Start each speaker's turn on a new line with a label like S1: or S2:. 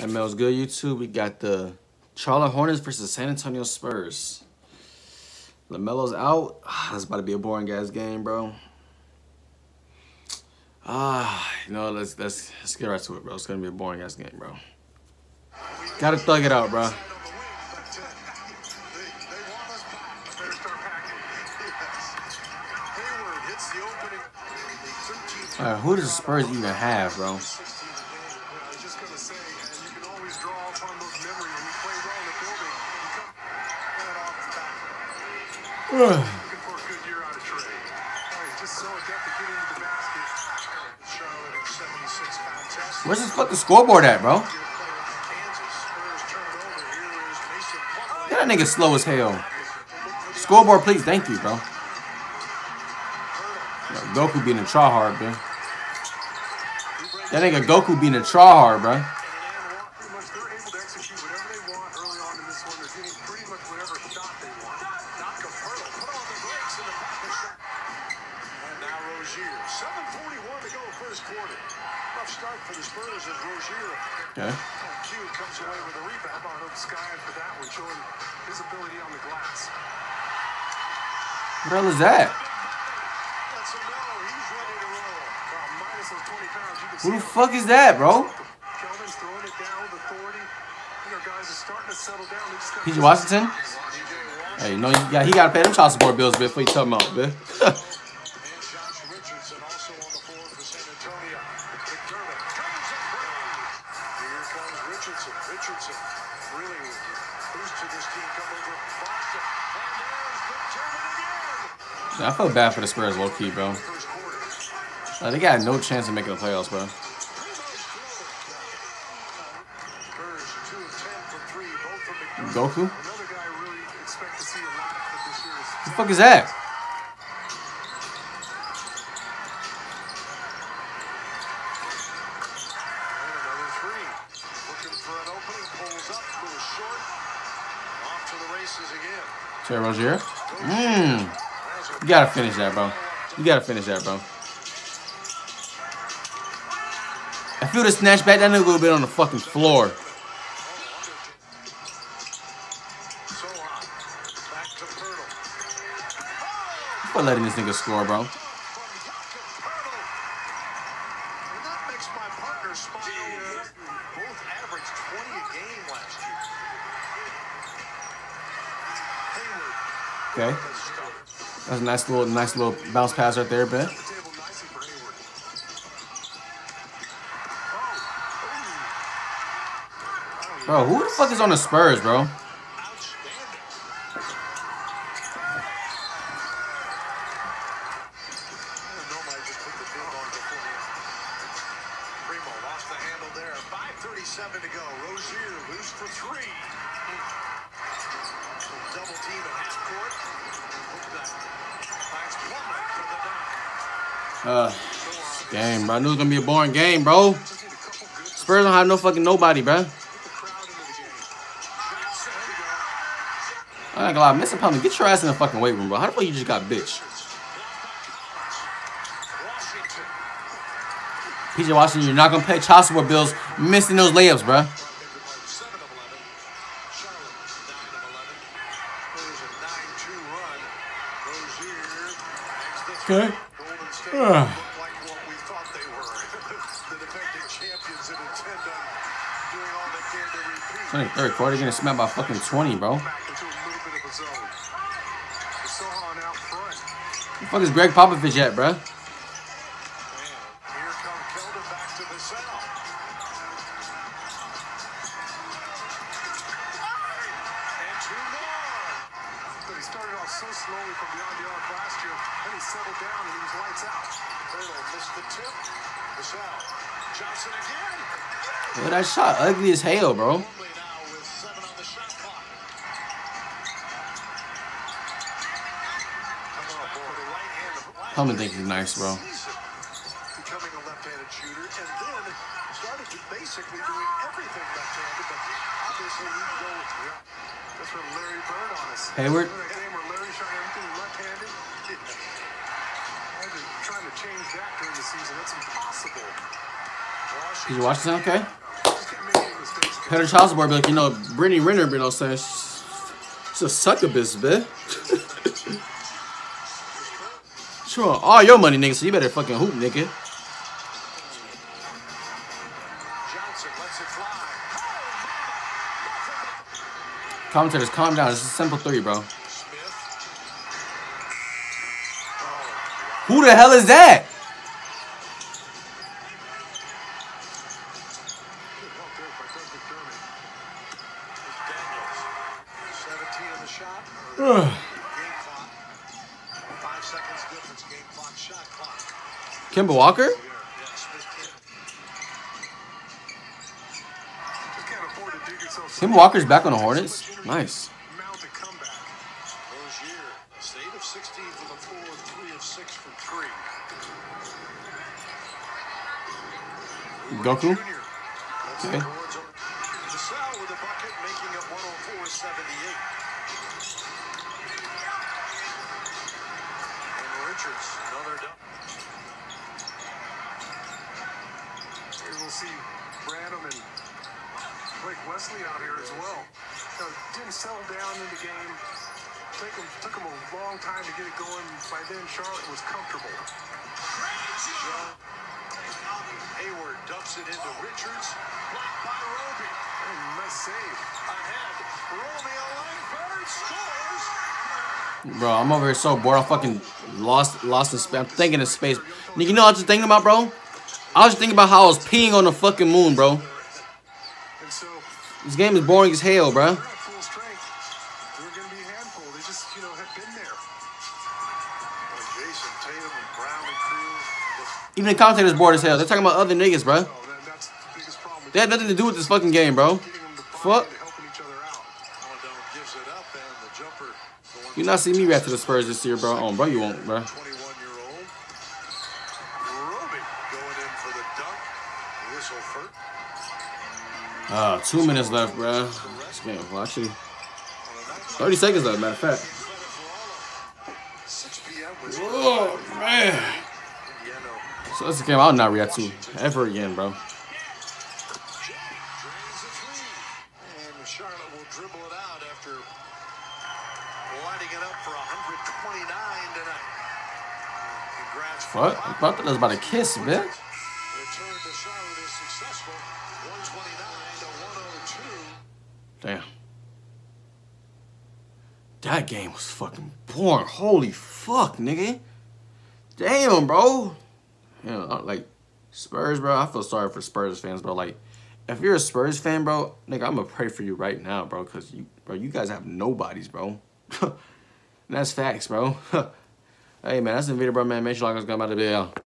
S1: ML's good, YouTube. We got the Charlotte Hornets versus San Antonio Spurs. LaMelo's out. Ah, that's about to be a boring ass game, bro. Ah, you know, let's let's let's get right to it, bro. It's gonna be a boring ass game, bro. Gotta thug it out, bro. All right, who does the Spurs even have, bro? Where's this fucking scoreboard at, bro? That nigga slow as hell. Scoreboard, please. Thank you, bro. Yo, Goku being a tryhard, bro. That nigga Goku being a tryhard, bro. Okay.
S2: Q comes away with a rebound on him, sky after that one, showing his ability on the glass.
S1: What the hell is that?
S2: Lets him know he's ready to roll. Well, minus those 20 pounds, you can
S1: Who the fuck is that, bro?
S2: Keldon's throwing it down with authority. You know, guys are starting to settle down.
S1: PJ Washington? Hey, you know, he got, he got to pay them child support bills, before you tell him out, man.
S2: And Josh Richardson also on the floor for San Antonio. McDermott comes up great. Here comes Richardson. Richardson really boosted this team coming over Boston. And there's McDermott again.
S1: I feel bad for the Spurs, low key, bro. Like, uh, they got no chance of making the playoffs, bro.
S2: Spurs, two of 10 from three, both from McDermott.
S1: Goku?
S2: Another guy I really expect to see a lot of this year is
S1: What the fuck is that?
S2: And another three. Looking for an opening, pulls up, goes short. Off to the races again.
S1: Terry Rozier? Mmm. You gotta finish that, bro. You gotta finish that, bro. I feel the snatch back. That nigga would have been on the fucking floor.
S2: So hot. Back to Poeltl.
S1: For letting this nigga score, bro. Okay. That's a nice little, nice little bounce pass right there,
S2: Hayward.
S1: Bro, who the fuck is on the Spurs, bro? Uh, game, bro. I knew it was gonna be a boring game, bro. Spurs don't have no fucking nobody, bro. I'm not gonna lie, Mr. Plumlee, get your ass in the fucking weight room, bro. How the fuck you just got bitch? PJ Washington, you're not gonna pay child support bills missing those layups, bro.
S2: 7 of 11. Charlotte 9 of 11. Spurs a 9-2 run. Rozier bags the
S1: Okay. It's only third quarter, getting smacked by fucking 20, bro.
S2: Front.
S1: the fuck is Gregg Popovich at, bro?
S2: He started off so slowly from beyond the arc last year, then he settled down and he was lights out. Hurdle missed the tip. Michelle. Johnson again.
S1: Yo, that shot ugly as hell, bro.
S2: Plumlee now with seven on the shot clock. Oh, boy. The right hand of
S1: Plumlee think he's nice, bro.
S2: becoming a left-handed shooter, and then started to basically doing everything left-handed, but obviously he can go with yeah. That's where Larry Bird on us.
S1: Hayward.
S2: Remember that game Larry shot left-handed? Imagine trying to change that during the season. That's impossible.
S1: PJ Washington, okay.
S2: Just kept making mistakes
S1: Head of child support, be like, you know, Brittany Renner, you know saying? She's a succubus, bitch. sure, all your money, nigga, so you better fucking hoop, nigga. Commentators, calm down. It's a simple three, bro. Who the hell is that?
S2: Good help a bucket, making it 104-78. And Richards, another dunk.
S3: Here we'll see Branham and Blake Wesley out here as well. You know, didn't settle down in the game. Took him, took him a long time to get it going. By then, Charlotte was comfortable.
S2: John Hayward dumps it into Richards. Blocked by Roby.
S3: And nice save.
S2: Ahead. Romeo Langford scores.
S1: Bro, I'm over here so bored. I'm fucking lost lost in space. I'm thinking in space. You know what I was just thinking about, bro? I was just thinking about how I was peeing on the fucking moon, bro. This game is boring as hell, bro. Even the commentators bored as hell. They're talking about other niggas, bro. They had nothing to do with this fucking game, bro. Fuck. You not see me rap to the Spurs this year, bro. Oh, bro, you won't, bro.
S2: 21-year-old. Roby going in for the dunk. Whistle
S1: Uh, two minutes left, bro. This game, well, actually, 30 seconds left, matter of fact.
S2: 6 p.m. was
S1: Oh, man. So that's a game I'll not react to ever again, bro.
S2: drains the three. And Charlotte will dribble it out after lighting it up for 129 tonight. Congrats.
S1: What? I thought that was about a kiss, bitch. Damn. That game was fucking boring. Holy fuck, nigga. Damn, bro. You know, uh, like Spurs, bro. I feel sorry for Spurs fans, bro. Like, if you're a Spurs fan, bro, nigga, I'm gonna pray for you right now, bro, cause you, bro, you guys have nobodies, bro. that's facts, bro. hey, man, that's the video, bro, man. Make sure you like us, about to be out.